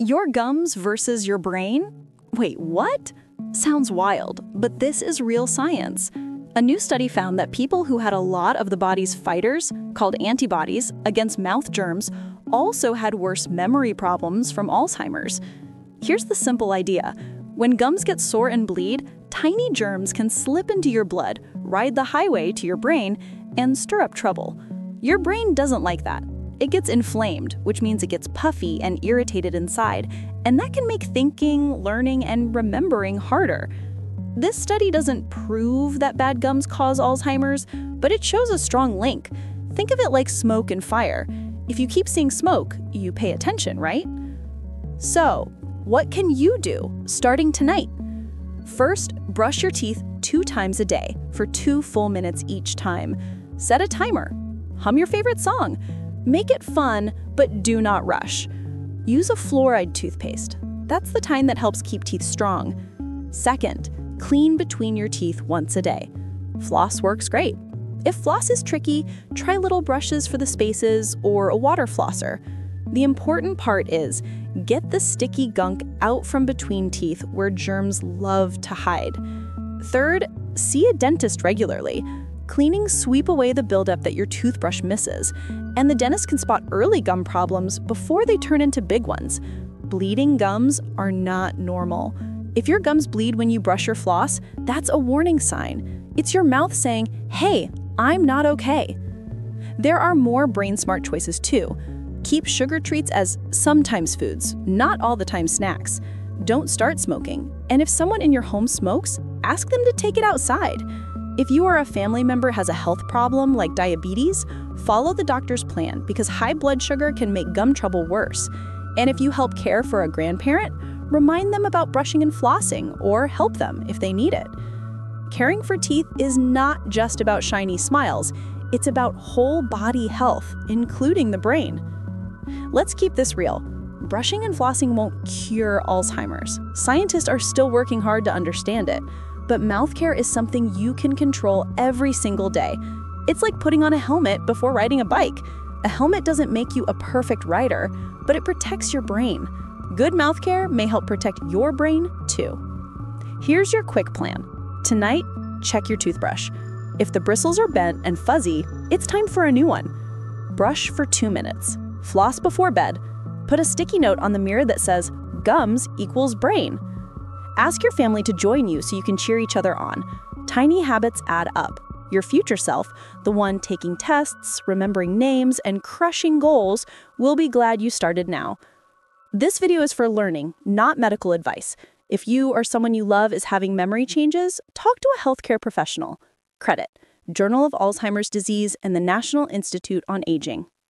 Your gums versus your brain? Wait, what? Sounds wild, but this is real science. A new study found that people who had a lot of the body's fighters, called antibodies, against mouth germs also had worse memory problems from Alzheimer's. Here's the simple idea. When gums get sore and bleed, tiny germs can slip into your blood, ride the highway to your brain, and stir up trouble. Your brain doesn't like that. It gets inflamed, which means it gets puffy and irritated inside, and that can make thinking, learning, and remembering harder. This study doesn't prove that bad gums cause Alzheimer's, but it shows a strong link. Think of it like smoke and fire. If you keep seeing smoke, you pay attention, right? So, what can you do starting tonight? First, brush your teeth two times a day for two full minutes each time. Set a timer. Hum your favorite song. Make it fun, but do not rush. Use a fluoride toothpaste. That's the kind that helps keep teeth strong. Second, clean between your teeth once a day. Floss works great. If floss is tricky, try little brushes for the spaces or a water flosser. The important part is get the sticky gunk out from between teeth where germs love to hide. Third, see a dentist regularly. Cleaning sweep away the buildup that your toothbrush misses, and the dentist can spot early gum problems before they turn into big ones. Bleeding gums are not normal. If your gums bleed when you brush your floss, that's a warning sign. It's your mouth saying, hey, I'm not okay. There are more brain smart choices too. Keep sugar treats as sometimes foods, not all the time snacks. Don't start smoking. And if someone in your home smokes, ask them to take it outside. If you or a family member has a health problem like diabetes, follow the doctor's plan because high blood sugar can make gum trouble worse. And if you help care for a grandparent, remind them about brushing and flossing or help them if they need it. Caring for teeth is not just about shiny smiles, it's about whole body health, including the brain. Let's keep this real. Brushing and flossing won't cure Alzheimer's. Scientists are still working hard to understand it but mouth care is something you can control every single day. It's like putting on a helmet before riding a bike. A helmet doesn't make you a perfect rider, but it protects your brain. Good mouth care may help protect your brain too. Here's your quick plan. Tonight, check your toothbrush. If the bristles are bent and fuzzy, it's time for a new one. Brush for two minutes. Floss before bed. Put a sticky note on the mirror that says, gums equals brain. Ask your family to join you so you can cheer each other on. Tiny habits add up. Your future self, the one taking tests, remembering names, and crushing goals, will be glad you started now. This video is for learning, not medical advice. If you or someone you love is having memory changes, talk to a healthcare professional. Credit Journal of Alzheimer's Disease and the National Institute on Aging.